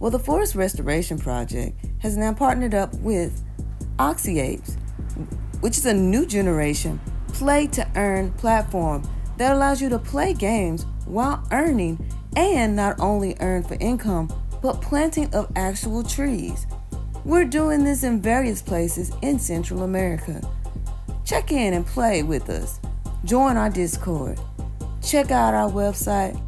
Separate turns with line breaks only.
Well, the Forrest Restoration Project has now partnered up with OxyApes, which is a new generation play to earn platform that allows you to play games while earning and not only earn for income, but planting of actual trees. We're doing this in various places in Central America. Check in and play with us. Join our Discord. Check out our website